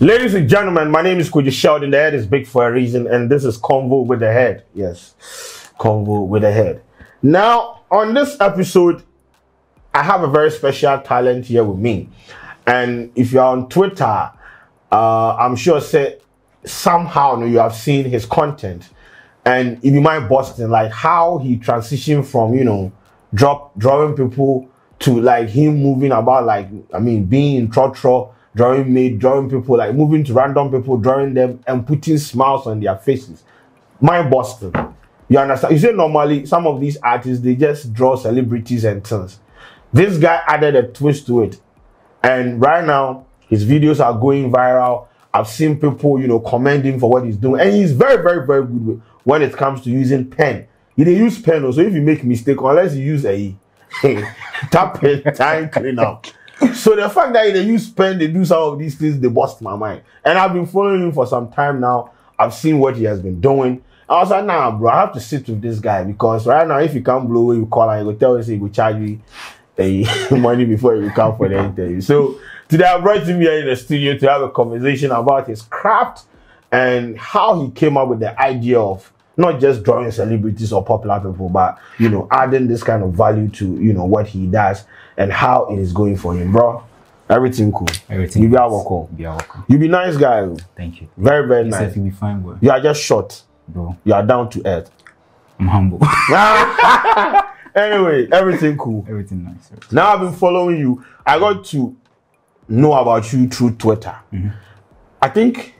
Ladies and gentlemen, my name is Kojo Sheldon. The head is big for a reason, and this is Convo with the Head. Yes, Convo with the Head. Now, on this episode, I have a very special talent here with me. And if you're on Twitter, uh, I'm sure say somehow you have seen his content. And if you mind Boston, like how he transitioned from, you know, drop drawing people to like him moving about like I mean being in Trotro, drawing me, drawing people, like moving to random people, drawing them and putting smiles on their faces. Mind Boston. You understand? You say normally some of these artists they just draw celebrities and things. This guy added a twist to it. And right now, his videos are going viral. I've seen people, you know, commending for what he's doing. And he's very, very, very good when it comes to using pen. You they use pen also if you make mistake, unless you use a tap pen time cleaner. So the fact that they use pen, they do some of these things, they bust my mind. And I've been following him for some time now. I've seen what he has been doing. I was like, nah, bro, I have to sit with this guy because right now, if you can't blow, you call and you go tell us he will charge you eh, a money before you come for the interview. So today I brought him here in the studio to have a conversation about his craft and how he came up with the idea of not just drawing celebrities or popular people, but you know, adding this kind of value to you know what he does and how it is going for him, bro. Everything cool. Everything. You be nice. welcome. Be welcome. You be nice guy. Thank you. Very very You nice. you'll be fine, boy. You are just short. Bro, You are down to earth. I'm humble. anyway, everything cool. Everything nice. Everything. Now I've been following you. I got to know about you through Twitter. Mm-hmm. I think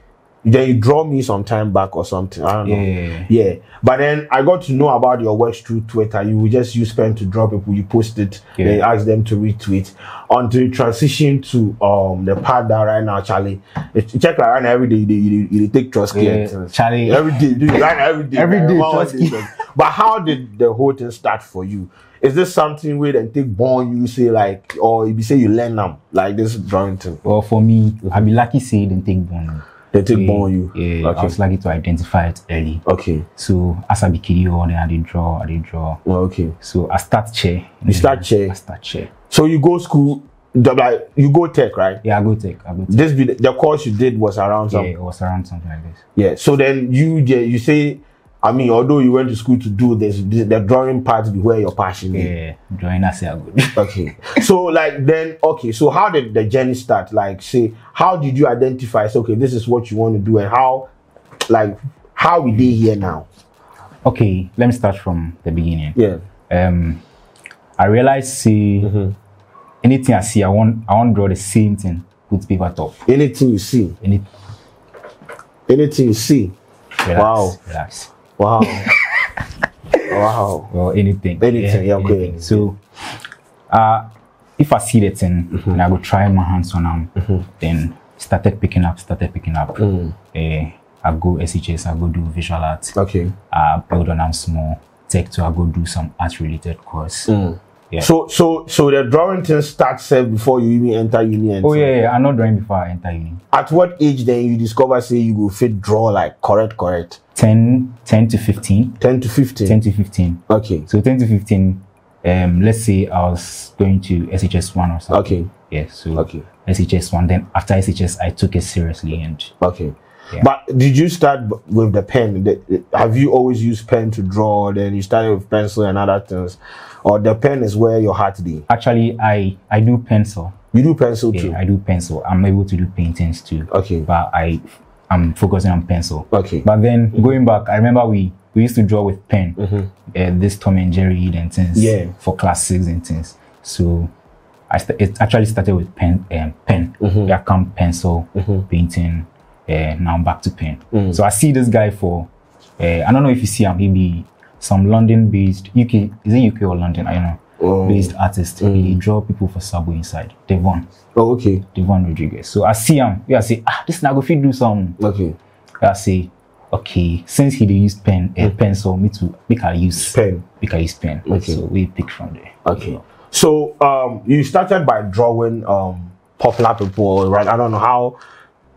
then you draw me some time back or something. I don't know. Yeah, yeah. But then I got to know about your works through Twitter. You just use pen to draw people, you post it, Yeah. then ask them to retweet. Until you transition to um the part that right now, Charlie. Check like right now every day you, you, you take trust. Yeah, Charlie. Every day, you right now, every day. Every day, But how did the whole thing start for you? Is this something where they take born you say like or if you say you learn them like this drawing thing? Well, for me, I'll be lucky say they take born. They take Yeah, born you. Yeah, I Okay. was lucky to identify it early. Okay. So as I be kid, oh, then I did draw, I did draw. Well, okay. So I start chair. You start chair. I start chair. So you go school, like you go tech, right? Yeah, I go take. I go take. This the, course you did was around Yeah, some. it was around something like this. Yeah. So then you yeah, you say, I mean, although you went to school to do this, the, drawing part be where your passion is. Yeah, drawing I say good. Okay. So like then okay, so how did the journey start? Like say how did you identify okay, this is what you want to do and how like how we did here now? okay, let me start from the beginning. Yeah. um I realized see Mm-hmm. anything I see I want I want draw the same thing with paper top. Anything you see, Any anything you see. relax, Wow. relax. Wow. wow. Well anything. Anything, yeah, okay. anything. So uh if I see the thing Mm-hmm. and I go try my hands on them, then started picking up, started picking up. Mm. Eh, I go SHS, I go do visual art, Okay. I build on them small. Tech to I go do some art related course. Mm. Yeah. So so so the drawing thing starts uh, before you even enter uni and Oh yeah, yeah, I'm not drawing before I enter uni. At what age then you discover say you go fit draw like correct correct? 10, 10 to 15. 10 to 15. 10 to 15. Okay. So 10 to 15, um, let's say I was going to SHS 1 or something. Okay. Yeah, so Okay. SHS 1. Then after SHS, I took it seriously and Okay. Yeah. But did you start with the pen? Have you always used pen to draw? Then you started with pencil and other things, or the pen is where your heart be? actually I I do pencil. You do pencil too. I do pencil. I'm able to do paintings too. Okay. But I I'm focusing on pencil. Okay. But then going back, I remember we we used to draw with pen. Uh, this Tom and Jerry and things. Mm-hmm. Yeah. For class six and things. So I st- it actually started with pen um, pen. Mm-hmm. Yeah, come pencil, painting. Uh, now I'm back to pen. Mm. So I see this guy for. Uh, I don't know if you see him. Maybe some London-based UK. Is it UK or London? I don't know. Oh. Based artist. He draw people for Subway inside. Devon. Oh, okay. Devon Rodriguez. So I see him. Yeah, I say ah, this now go fit do some. Okay. I say, okay, since he dey use pen, uh, pencil, me too, make I use Pen. Make I use pen. Okay. So we pick from there. Okay. So um, you started by drawing um popular people, right? I don't know how.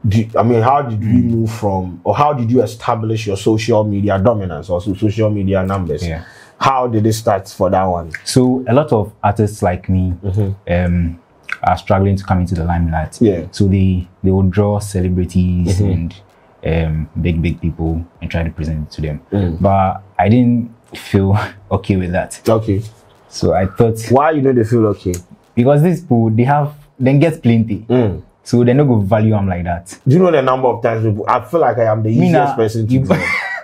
Do, I mean, how did we move from, or how did you establish your social media dominance, or social media numbers? Yeah. How did it start for that one? So a lot of artists like me, Mm-hmm. um, are struggling to come into the limelight. Yeah. So they they will draw celebrities Mm-hmm. and um, big big people and try to present it to them. Mm. But I didn't feel okay with that. Okay. So I thought Why you know they feel okay? because these people they have then get plenty. Mm. So they're not gonna value them like that. Do you know the number of times people? I feel like I am the easiest nah, person to draw.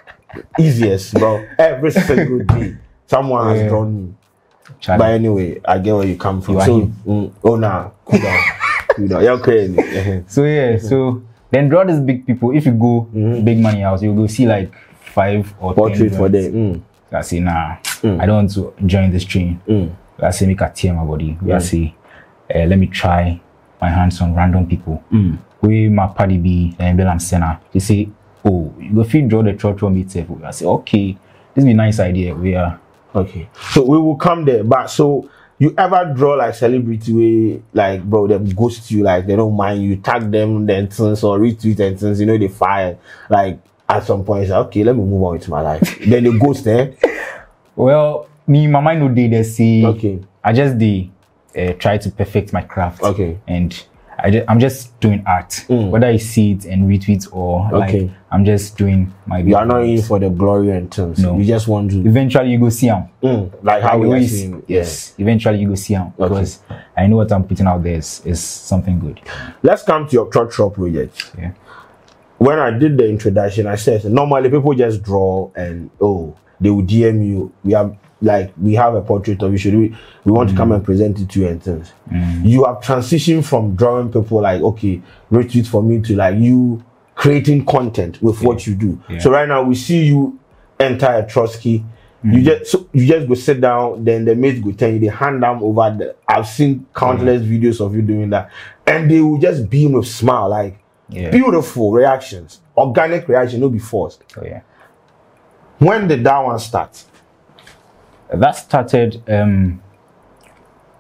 easiest, bro. Every single day, someone has drawn me. Charlie. But anyway, I get where you come from. You so, mm, oh nah, cool down, cool down. You're crazy. So yeah, so then draw these big people. If you go big money house, you go see like five or Mm-hmm. Portrait ten for them. Mm. I say nah, I don't want to join this train. Mm. I say make a tear my body. I say uh, let me try my hands on random people. Mm. We my party be and Bill Senna. They say, oh, you go fit draw the church from itself. I say okay, this be nice idea. We are Okay. So we will come there. But so you ever draw like celebrity way like bro them ghost you like they don't mind you tag them then things or retweet and things you know they fire like at some point like, okay let me move on with my life then they ghost eh well me my mind no day they see Okay. I just the uh, try to perfect my craft. Okay. And I just, I'm just doing art, whether I see it and retweet or Okay. like I'm just doing my. you are not in for the glory and things No. you just want to Eventually, you go see him. mm, like how we are seeing yes. Eventually, you go see him Okay. because I know what I'm putting out there is, is something good. let's come to your church shop project Yeah. when I did the introduction, I said normally people just draw and oh they will DM you. We have like we have a portrait of you. Should we we want to come and present it to you and things. Mm. You have transitioned from drawing people like okay retweet for me to like you creating content with what you do. Yeah. So right now we see you enter a Trotro. You mm. just so you just go sit down, then the mates go tell you they hand them over the I've seen countless videos of you doing that. And they will just beam with smile like Yeah. beautiful reactions organic reaction no be forced So yeah. when did that one start That started um,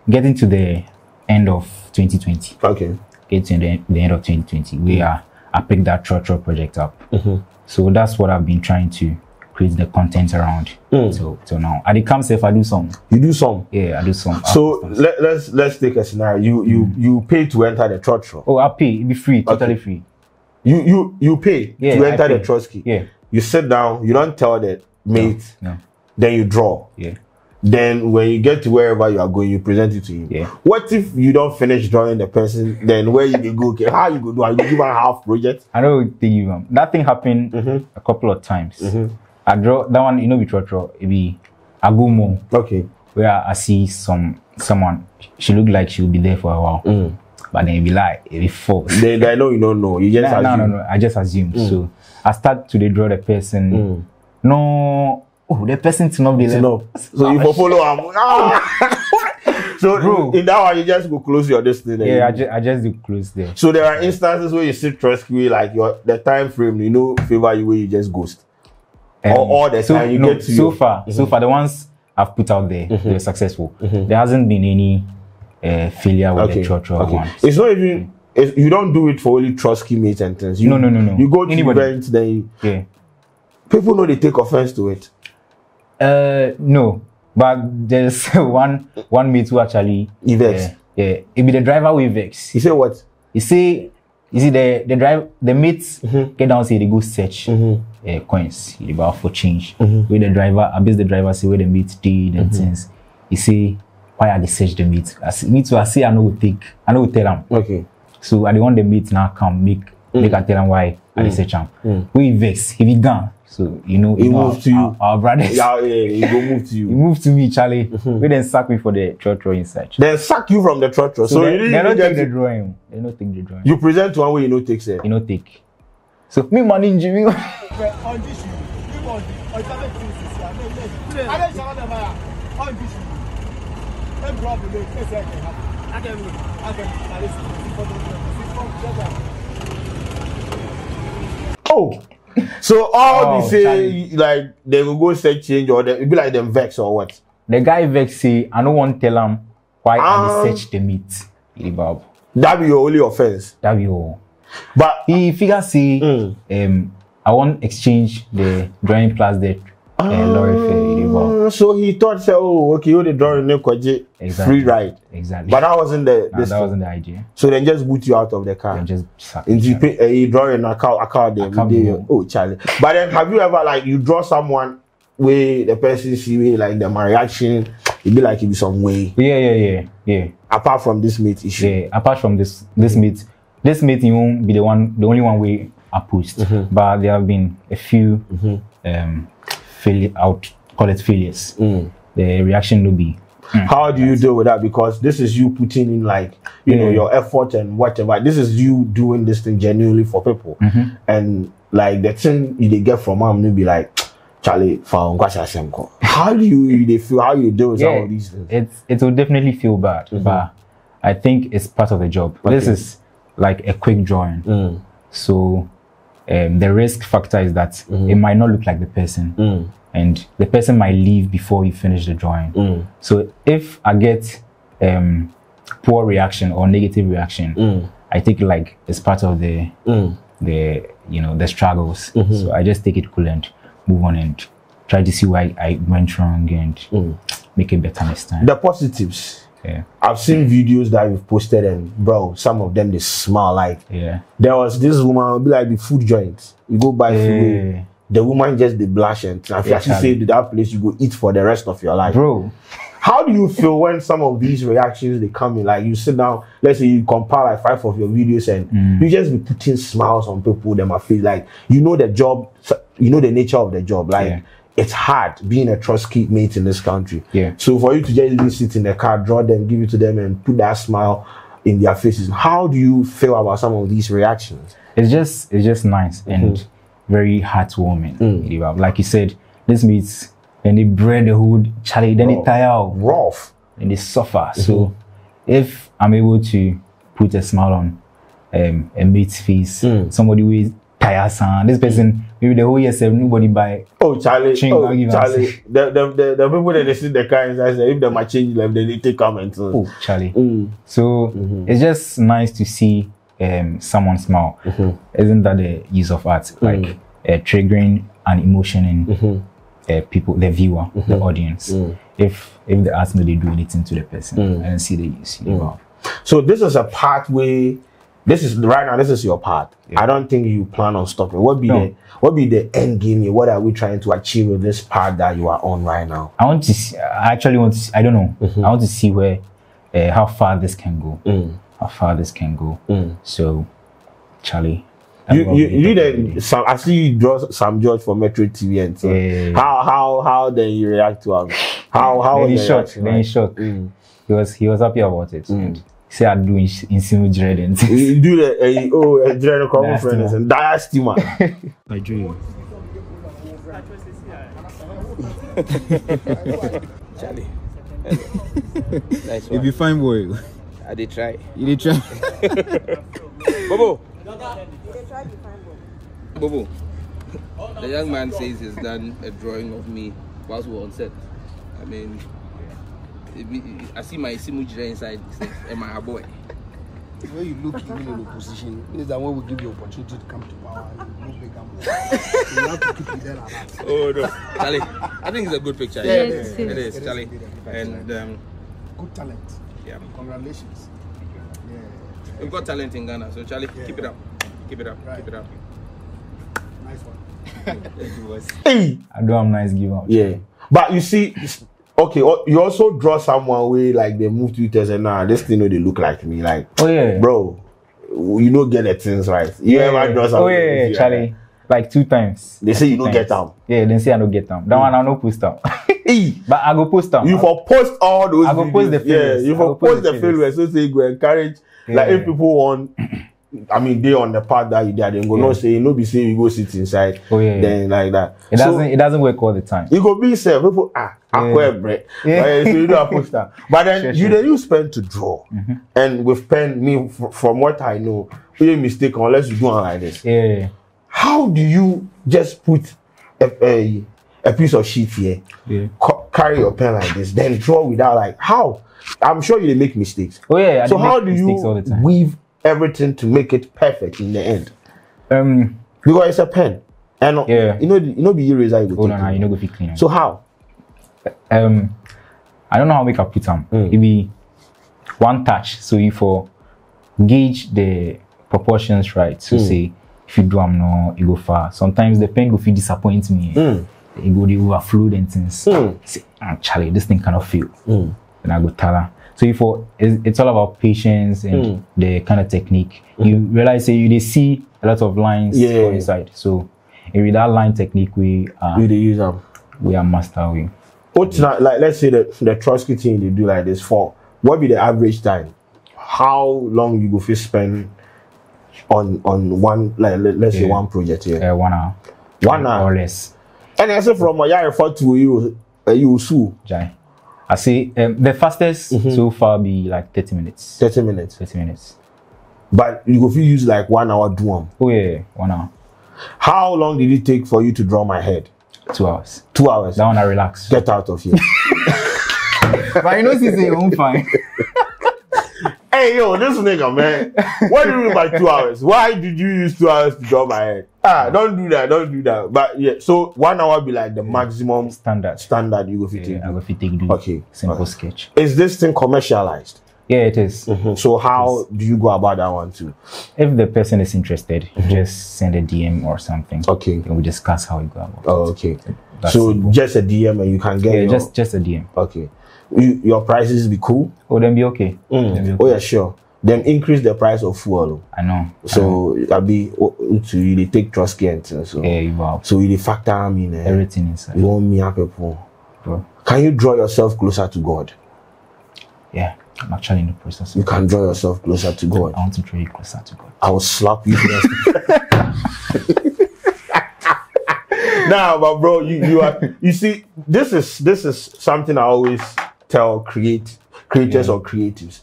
getting to the end of 2020. okay Getting to the, the end of 2020, we mm-hmm. are I picked that church project up. Mm-hmm. So that's what I've been trying to create the content around mm. till till now. At the camp if I do some. you do some Yeah, I do some. so let, let's let's take a scenario you you mm. you pay to enter the church shop. oh, I'll pay. It'll be free, totally free. you you you pay Yeah, to I enter the. Trotro Yeah. you sit down you don't tell the mate No. Then you draw Yeah. then when you get to wherever you are going you present it to him Yeah. what if you don't finish drawing the person then where you go okay how you go do am you give am half project I know think you um, that thing happened mm-hmm. a couple of times. Mm-hmm. I draw that one, you know, with Trotro, it be I go more okay where I see some someone she look like she'll be there for a while. Mm. But then it be like it be false. then I know you don't know you just no, no, no, no. I just assume. Mm. So I start to draw the person. Mm. No, oh, the person to not be. No. So you for follow am. Ah! so Bro. in that one you just go close your destiny. Yeah, I just I just do close there. so there are instances where you see trust way like your the time frame you know favor you where you just ghost. Or all the so, time you no, get to so your- far, so far the ones I've put out there, they're successful. There hasn't been any uh, failure with Okay. the church or okay. ones. It's not even it's, you don't do it for only Trotro mates and things. You, No, no, no, no. You go to Anybody. events, then you, Yeah. people know they take offense to it. Uh, no, but there's one one mate who actually He vex. Yeah. It be the driver with vex. He say what? He say, you see the the drive the mates Mm-hmm. get down say they go search uh, coins. He go out for change. Mm-hmm. Where the driver, I base the driver say where the mate did and things. He say why are they search the mate? I say, me too. I say I know will take. I know will tell them. Okay. So I dey want the mate now come make Mm. make I tell him why I dey search him. We vex. He be gone. So you know, He you know move our, to you. our, our brothers. Yeah, yeah, he go move to you. He moved to me, Charlie. Mm-hmm. We then sack me for the church in search. Then sack you from the church. So, So, you they, didn't they don't take the drawing. They don't take the drawing. You present one way you know takes it. you know take. So me manage me. on this issue, we want the alternative things. I don't shall never on this issue. Every problem they face I can happen. I can I listen. Oh. So all Oh, they say Charlie. like they will go say change or they it be like them vex or what? the guy vex say I don't want tell him why I Um. dey search the meat. Ilibab. That be your only offense. That be all. But He figure say Mm. um I want exchange the drawing plus the lorry fare. Ah, So he thought, say, oh, okay, you the drawing no kwaje Exactly. free ride, Exactly. but that wasn't the. This that thing. wasn't the idea. So then just boot you out of the car. And just sack And you pay, uh, you draw in account, account them. They- oh, Charlie. But then have you ever like you draw someone where the person see me like the my reaction, it be like it be some way Yeah, yeah, yeah, yeah. apart from this mate issue. Yeah, apart from this this meet, this meet you won't be the one the only one we post. Mm-hmm. But there have been a few um failure out call it failures. Mm. The reaction will be How do you deal with that? Because this is you putting in like you know your effort and whatever. This is you doing this thing genuinely for people, Mm-hmm. and like the thing you get from them, will be like, Charlie, for how do you they feel? How you deal with some yeah, of these things? it's it will definitely feel bad, but I think it's part of the job. This is like a quick drawing. Mm. So um, the risk factor is that it might not look like the person. Mm. and the person might leave before you finish the drawing. Mm. So if I get um, poor reaction or negative reaction, Mm. I take it like it's part of the Mm. the you know the struggles. Mm-hmm. So I just take it cool and move on and try to see why I went wrong and Mm. make it better next time. The positives. Yeah, I've seen videos that you've posted, and bro, some of them they smile like yeah, there was this woman be like the food joint. You go buy food, the woman just the blush and if you actually say to that place you go eat for the rest of your life. bro. How do you feel when some of these reactions they come in? Like you sit down, let's say you compile like five of your videos and Mm. you just be putting smiles on people, them I feel like you know the job, you know the nature of the job. Like Yeah. It's hard being a trotro mate in this country. Yeah. So for you to just even sit in the car, draw them, give it to them, and put that smile in their faces, how do you feel about some of these reactions? It's just it's just nice and Mm-hmm. very heartwarming. know. Like you said, this meets and they bread the hood, Charlie, then Bro. they tire out. Rough. and they suffer. Mm-hmm. So if I'm able to put a smile on um, a mate's face, Mm. somebody who son, this person maybe the whole year seven nobody buy. Oh, Charlie. Change, oh, Charlie. The, the, the, the people that they in the car inside, say, if they might change them, then they take comments. Oh, Charlie. Mm. So Mm-hmm. it's just nice to see um, someone smile. Mm-hmm. Isn't that the use of art? Like Mm. uh, triggering an emotion in Mm-hmm. uh, people, the viewer, the audience. Mm. If if the art they do anything to the person, I don't see the use. Mm. Know. So this is a where this is right now. This is your part. I don't think you plan on stopping. What be No. the what be the end game here? What are we trying to achieve with this part that you are on right now? I want to. See, I actually want to. See, I don't know. I want to see where, uh, how far this can go. Mm. How far this can go. Mm. So, Charlie. You you, you then some I see you draw some George for Metro TV and so Yeah. how how how then you react to him? How how Then he was the shot. reaction Then he shot. Mm. He was he was happy about it. And he said I do in in Simu dread and things. You do the uh, oh uh, general common Diastema. friends and diastema. I dream. Charlie. nice You one. be fine boy. I did try. You did try. Bobo. Bobo. The young man says he's done a drawing of me whilst we were on set. I mean, it be, I see my Simujira inside. He says, Am I a boy? The way you look even in opposition means that when we give you opportunity to come to power, you look big and bold. So you have to keep it there like that. Oh no, Charlie. I think it's a good picture. Yeah, Yeah, it it is. is, It is Charlie. good. And um, Good talent. yeah, Congratulations. Yeah. we've got talent in Ghana. So Charlie, keep it up, keep it up, Right. keep it up. Nice one. Thank you, boss. hey. I do have nice give out. Yeah, but you see, it's- okay, o- you also draw someone way like they move to you and say, nah, this thing know they look like me, like, Oh yeah. bro, you don't get the things right. You yeah. ever draw someone? Oh yeah, that yeah, Charlie. Like two times. They say you don't get them. Yeah, they say I don't get them. That one I no post them. But I go post them. you for post all those. I go post the videos. yeah. failures. You for post post the failures. failures. So say you go encourage, like Yeah. if people want. I mean, they on the part that you did, then go Yeah. not say no be say you go sit inside. Oh, yeah, yeah. Then like that. It So- doesn't. it doesn't work all the time. You go be self. People ah, yeah. bread. Yeah. Yeah. so you do a poster. But then Sure, you sure. then use pen to draw. And with pen, me from what I know, you mistake unless you do it like this. Yeah. How do you just put a, a, a piece of sheet here, Yeah. ca- carry your pen like this, then draw without like how? I'm sure you make mistakes. Oh yeah. I so how do you weave everything to make it perfect in the end? um. Because it's a pen. And uh, Yeah. you know, you know, the eraser you go Oh no, no, you know go fit clean. So how? um I don't know how make I put them. Mm. It be one touch. So you for gauge the proportions right. So Mm. say if you do am no, you go far. Sometimes the pen go feel disappoint me. Mm. It go the overflow and things. Mm. Say, Charlie, this thing cannot feel. Mm. Then I go tell her. So if for it's, it's all about patience and Mm. the kind of technique. You realize say you they see a lot of lines Yeah. So with that line technique we are You dey use them. we are master we. What's not like? Let's say the the Trotro thing they do like this for. What be the average time? How long you go fit spend on on one like let, let's say one project here? Uh, one hour. One hour. or less. And I say from a year for to you, uh, you sue Jai. I say um, the fastest Mm-hmm. so far be like 30 minutes. thirty minutes, 30 minutes. but you go fit use like one hour do them. Oh yeah, one hour. How long did it take for you to draw my head? Two hours. Two hours. That one I relax. Get out of here. but you know since your own fine. Hey yo, this nigga man. What do you mean by two hours? Why did you use two hours to draw my head? Ah, don't do that. Don't do that. But yeah, so one hour be like the maximum Standard. standard you go fit Yeah. I go fit do Okay, simple okay. sketch. Is this thing commercialized? Yeah, it is. Mhm. So how do you go about that one too? If the person is interested, just send a DM or something. Mm-hmm. Okay. Then we discuss how we go about Oh, it. okay. That's so simple. just a DM and you can get yeah, your, just just a DM. okay. You, your prices be cool. Oh, then be okay. Then be Mm. okay. Oh yeah, sure. Then increase the price of fuel. I know. I know. So I be to you they take trust and things, so yeah, you so you factor am in. Eh? Everything inside, You want me up people. bro. Can you draw yourself closer to God? Yeah, I'm actually in the process. You can draw yourself closer to God. I want to draw you closer to God. I will slap you. nah, but bro, you you are you see, this is this is something I always tell create creators or creatives.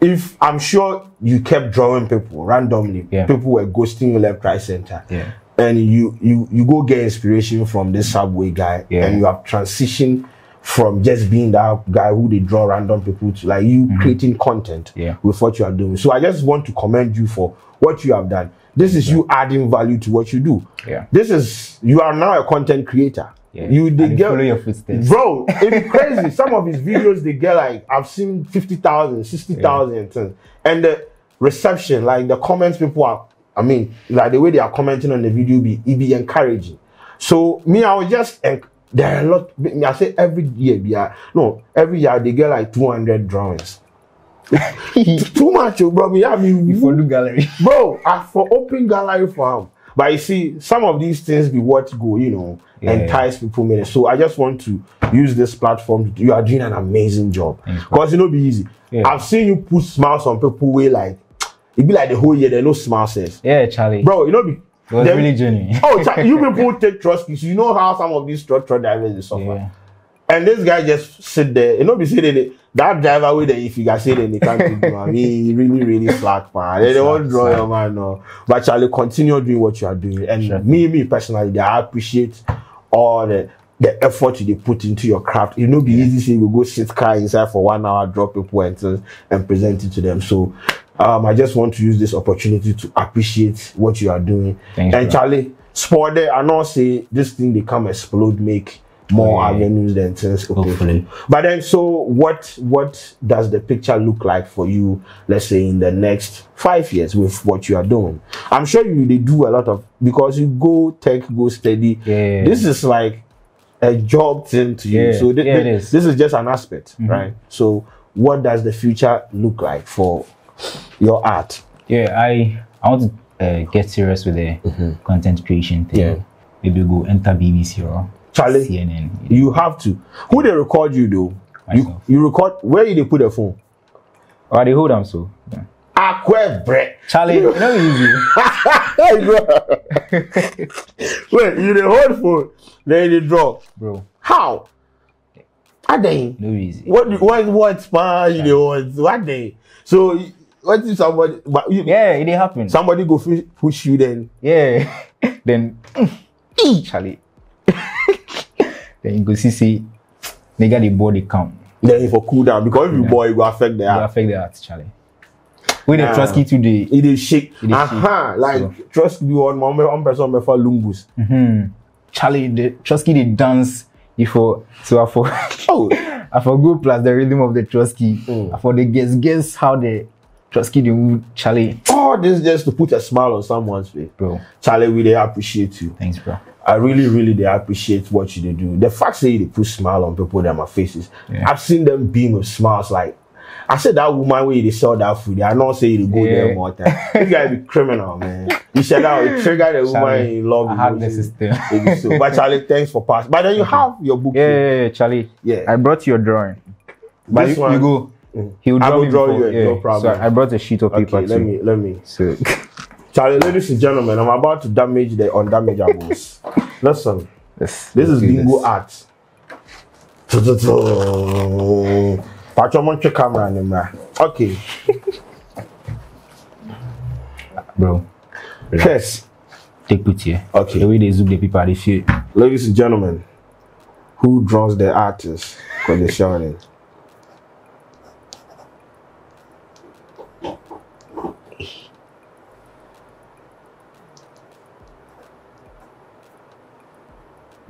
If I'm sure you kept drawing people randomly, Yeah. people were ghosting you left, right, center. Yeah. And you you you go get inspiration from this subway guy, Yeah. and you have transitioned from just being that guy who they draw random people to like you creating content Mm-hmm. Yeah. with what you are doing. So I just want to commend you for what you have done. This is you adding value to what you do. Yeah. This is you are now a content creator. Yeah. You And they you get follow your footsteps. Bro, it's crazy. Some of his videos they get like I've seen 50,000, 60,000 things. And the reception, like the comments people are I mean, like the way they are commenting on the video be it be encouraging. So me, I was just enc- there are a lot. I say every year, be a- no, every year they get like 200 drawings. Too much, bro. Me, I mean, Follow gallery. bro, I for open gallery for him. But you see, some of these things be what go, you know, Yeah. entice people. Man. So I just want to use this platform. You are doing an amazing job because know be easy. Yeah. I've seen you put smiles on people way like it be like the whole year. There no smile says, Yeah, Charlie. bro. You know be. it was them- really genuine. Oh, you people take trust issues. You know how some of these truck drivers suffer. yeah. And this guy just sit there. You know, be sitting there. That driver with the if you can say then they can't do I mean, he really, really slack, man. They don't Slack, draw your man, no. But Charlie, continue doing what you are doing. And Sure. me, me personally, I appreciate all the the effort you put into your craft. It no be easy say you go sit car inside for one hour, drop people and things, and present it to them. So um, I just want to use this opportunity to appreciate what you are doing. Thanks, and bro. Charlie, sport there, I know say this thing they come explode, make more yeah. avenues than things. Okay. Hopefully. But then, so what? What does the picture look like for you? Let's say in the next five years with what you are doing. I'm sure you they do a lot of because you go tech, go steady. Yeah. This is like a job thing to you. Yeah, So thi- yeah, it is. this is just an aspect, right? So what does the future look like for your art? Yeah, I I want to uh, get serious with the content creation thing. Mm-hmm. Yeah. Maybe go enter BBC or Charlie, CNN. you have to. Who they record you though? You, Myself. you record where you they put the phone? Oh, or they hold them so. Yeah. Aqua bread. Charlie, you know easy. Wait, you the hold phone, then you drop. Bro, How? Are they? no easy. What what what span you the hold? What they? So what if somebody but you, Yeah, it did happen. somebody go fu- push you then? Yeah. then mm, Charlie. You go see say nigga the body count. Then if for cool down because if you boy it will affect the You art. affect the art, Charlie. With the Nah. Trotsky today. Shake. It dey shake. Like trust me on one one person before lungus. Charlie, the Trotsky they dance before so I for Oh. I for go plus the rhythm of the Trotsky. Mm. I for the guess guess how the Trotsky they move Charlie. All this just to put a smile on someone's face. Bro, Charlie, we they appreciate you. thanks, bro. I really, really they appreciate what you do. The fact that they put smile on people that my faces. Yeah. I've seen them beam with smiles like I said that woman where they sell that food, are not saying they go there Yeah. more time. This guy be criminal, man. You said that you trigger the woman Charlie, in love. I have the system. So. But Charlie, thanks for passing. But then you have your book. Yeah, yeah, yeah, Charlie. Yeah. I brought your drawing. But This you, one- you go. Mm. He will I draw will draw you, eh, no problem. So I brought a sheet of paper Okay, too. let me let me. So Charlie, ladies and gentlemen, I'm about to damage the undamageables. Listen, let's, this is bingo art. Patro Montre camera anymore. Okay. bro. Yes. Take put here. Okay. The way they zoom the people, they feel. Ladies and gentlemen, who draws the artist? Because they're shouting.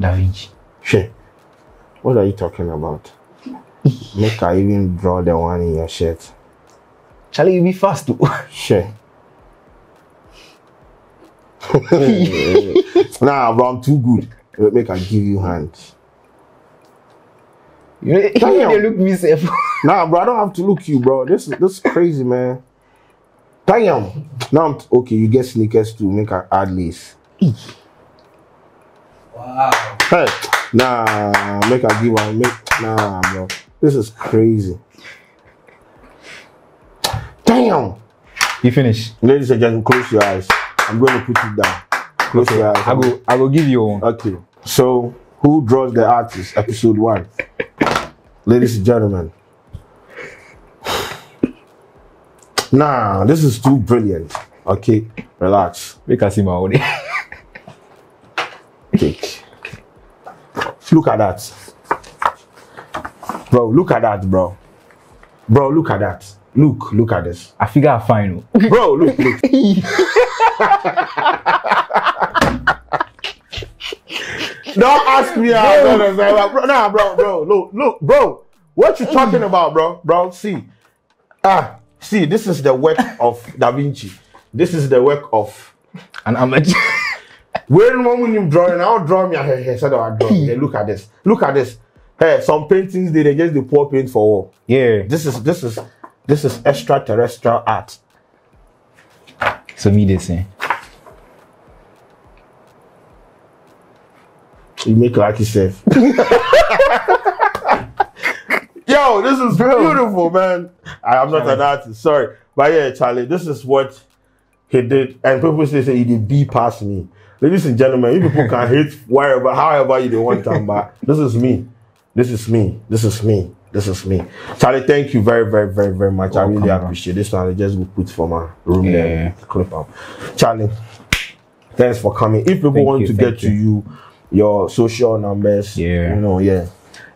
Da Vinci. Shit. What are you talking about? Make I even draw the one in your shirt. Charlie, you be fast too. Shit. nah, bro, I'm too good. Make I give you hands. you know, Damn. they look me safe. Nah, bro, I don't have to look you, bro. This this is crazy, man. Damn. Now I'm okay. You get sneakers too. Make I add lace. Wow. Hey, nah, make a give one. Make nah, bro. This is crazy. Damn. you finish. Ladies and gentlemen, close your eyes. I'm going to put it down. Close your eyes. I go. I will give you one. Okay. So, who draws the artist? Episode one. Ladies and gentlemen. Nah, this is too brilliant. Okay, relax. Make us see my own. Look at that. Bro, look at that, bro. Bro, look at that. Look, look at this. I figure I find. oh. Bro, look, look. Don't ask me how no, no, bro. Nah, bro, bro, look, look, bro. What you talking about, bro? Bro, see. Ah, see, this is the work of Da Vinci. This is the work of an like, when one when you drawing, I'll draw me a hair, that I draw. Hey, look at this. Look at this. Hey, some paintings they, they just the poor paint for wall. yeah. This is this is this is extraterrestrial art. So me this eh. You make like yourself. Yo, this is beautiful, man. I, am not an artist, sorry. But yeah, Charlie, this is what he did. And people say, say he did B past me. Ladies and gentlemen, you people can hate wherever, however you they want them, but this is me. This is me. This is me. This is me. Charlie, thank you very, very, very, very much. I really appreciate this one. I just go put for my room Yeah. there. Clip up. Charlie, thanks for coming. If people Thank want you, to get to you, your social numbers, Yeah. you know, yeah.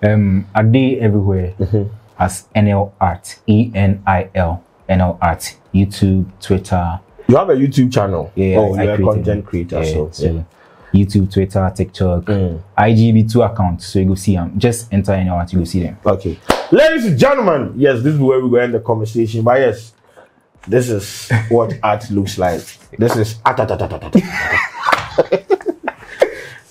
Um, are they everywhere Mm-hmm. as Enil Art, E N I L, Enil Art, YouTube, Twitter. You have a YouTube channel. Yeah, oh, I you're a content creator. Yeah, so, so yeah. YouTube, Twitter, TikTok, Mm. IGB two accounts. So you go see them. Just enter Enil Art, you go see them. Okay. Ladies and gentlemen, yes, this is where we go end the conversation. But yes, this is what art looks like. This is art.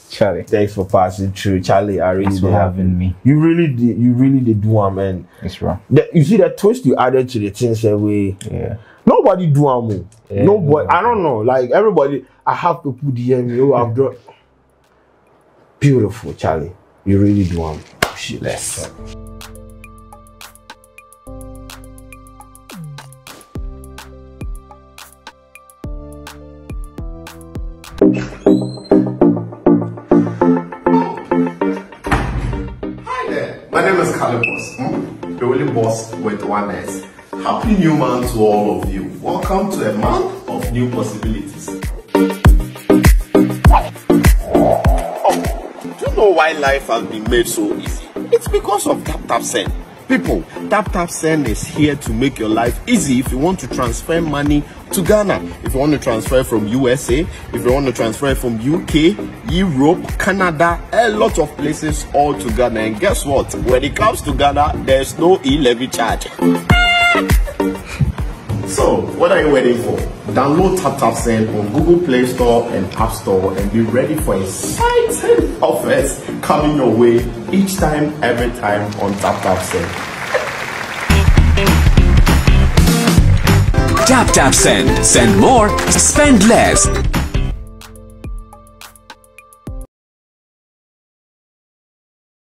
Charlie, Thanks for passing through, Charlie. I really thanks for having me. You really did. You really did do am, man. It's wrong. The, you see that twist you added to the things that way. Yeah. Nobody do am. Yeah, Nobody. I don't know. Like everybody, I have people DM me. Oh, I've drawn. Beautiful, Charlie. You really do am. Shit. Bless. Hi there, my name is Kalybos, hmm? the only boss with one S. Happy new month to all of you. Welcome to a month of new possibilities. Do you know why life has been made so easy? It's because of Tap Tap Send. People, Tap Tap Send is here to make your life easy if you want to transfer money to Ghana. If you want to transfer from USA, if you want to transfer from UK, Europe, Canada, a lot of places all to Ghana. And guess what? When it comes to Ghana, there's no e-levy charge. So, what are you waiting for? Download TapTapSend on Google Play Store and App Store and be ready for exciting offers coming your way each time, every time on TapTapSend. Tap Tap Send. Send more, spend less.